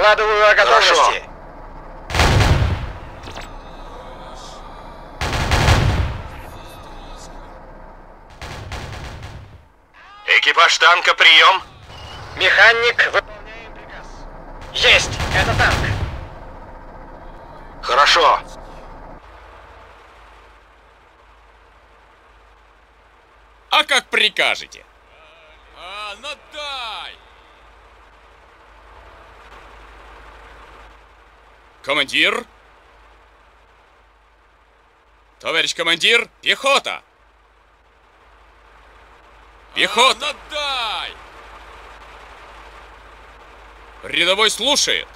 Докладываю о готовности. Экипаж танка, прием. Механик, выполняем приказ. Есть! Это танк. Хорошо. А как прикажете? А, ну дай! Командир? Товарищ командир, пехота! Пехота! А, ну дай! Рядовой слушает.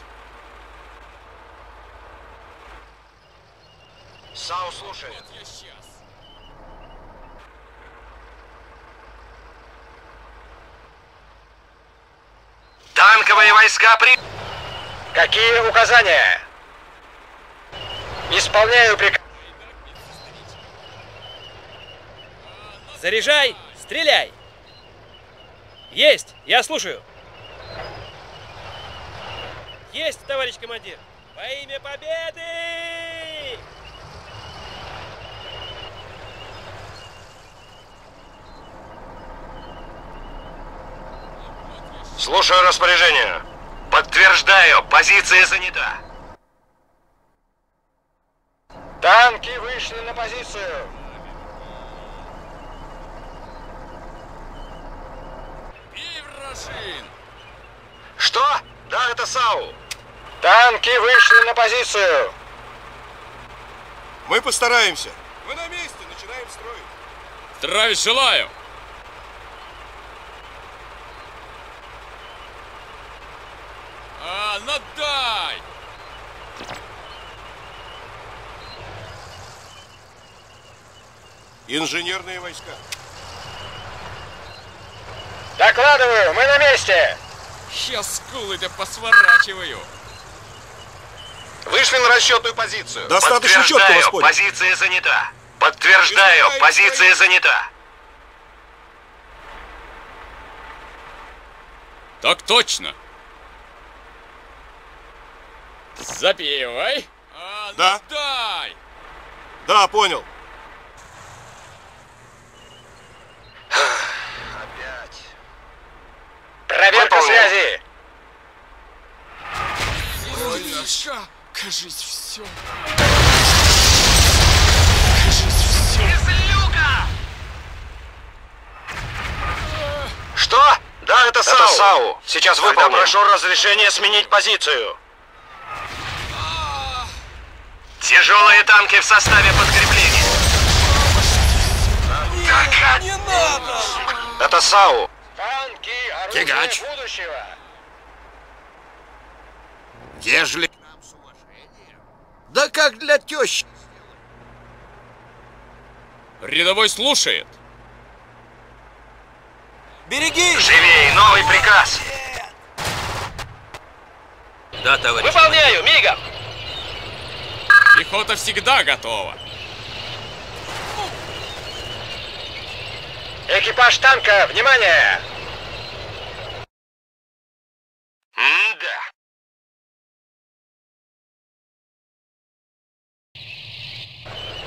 САУ слушает. Вот я сейчас. Танковые войска при... Какие указания? Исполняю приказ. Заряжай, стреляй! Есть, я слушаю. Есть, товарищ командир. Во имя победы! Слушаю распоряжение. Подтверждаю, позиция занята. Танки вышли на позицию. И вражин! Что? Да, это САУ. Танки вышли на позицию. Мы постараемся. Мы на месте, начинаем строить. Здравия желаю! А, ну дай! Инженерные войска. Докладываю, мы на месте. Сейчас скулы-то посворачиваю. Вышли на расчетную позицию. Достаточно четко Подтверждаю, вас понял. позиция занята. Подтверждаю, Выступаем позиция занята. Так точно. Запивай. А, ну Да. дай! Да, понял. Опять. Проверка Выполнил. связи. Миша, кажись, все. Кажись, все. Что? Да, это САУ. Это САУ. Сейчас Тогда выполним. прошу разрешения сменить позицию. Тяжелые танки в составе подкрепления. Так, Не надо! это САУ. Танки оружие Тягач. будущего. Ежели... Да как для тещи. Рядовой слушает. Береги! Живей, новый приказ. Да, товарищ. Выполняю, мигом! Пехота всегда готова. Экипаж танка, внимание! М-да.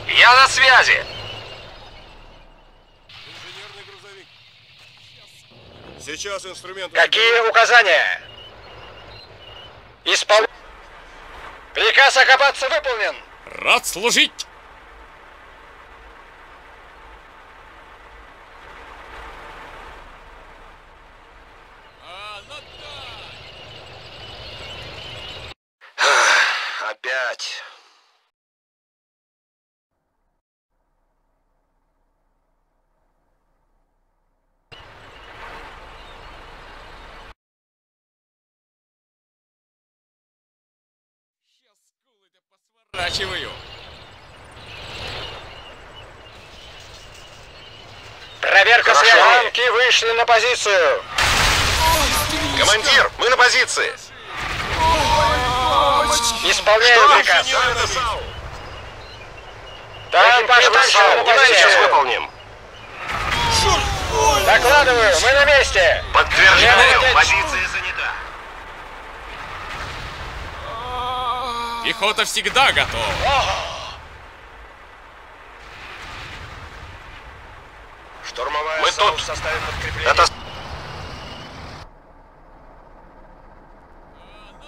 Я на связи. Инженерный грузовик. Сейчас инструмент. Какие указания? Испол... Приказ окопаться выполнен. Рад служить. А, ну дай! Опять. Посворачиваю. Проверка Хорошо. связи. Танки вышли на позицию. Командир, мы на позиции. Исполняю приказ. Да, Экипаж танка, на позицию. выполним. Докладываю, мы на месте. Подтверждаю, Левый позиция занята. Пехота всегда готова. Штурмовая Мы САУ тут. в составе подкрепления. Это...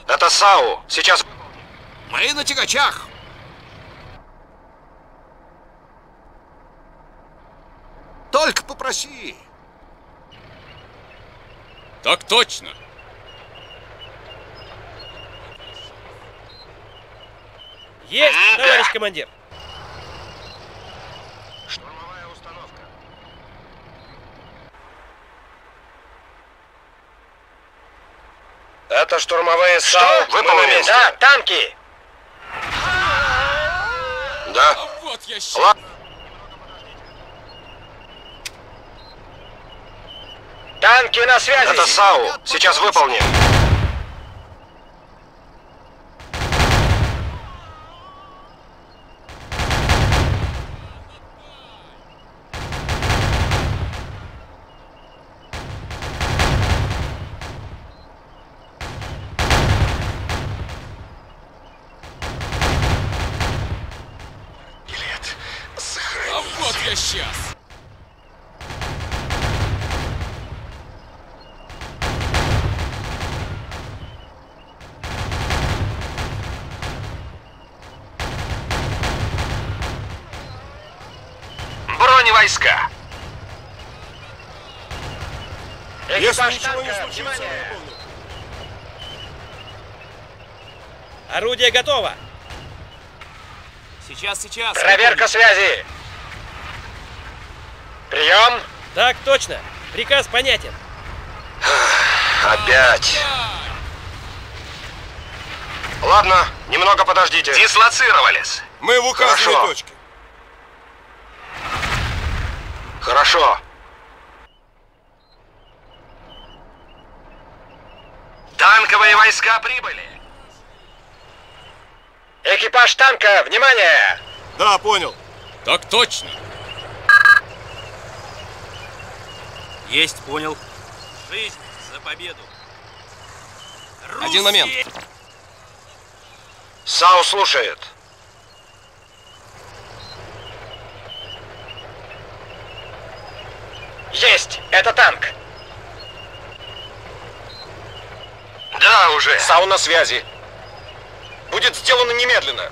Это САУ. Сейчас... Мы на тягачах. Только попроси. Так точно. Есть, товарищ командир. Штурмовая установка. Это штурмовые САУ. Что? Мы на месте. Да, танки! Да. А вот я щ... Ла- Танки на связи! Это САУ. Сейчас выполним. А вот я сейчас. Броневойска. Если ничего не случится. Орудие готово. Сейчас, сейчас. Проверка связи! Прием! Так точно. Приказ понятен. Опять. Ладно, немного подождите. Дислоцировались. Мы в указанной Хорошо. точке. Хорошо. Танковые войска прибыли. Экипаж танка, внимание! Да, понял. Так точно. Есть, понял. Жизнь за победу. Один момент. САУ слушает. Есть! Это танк! Да, уже. САУ на связи! Будет сделано немедленно!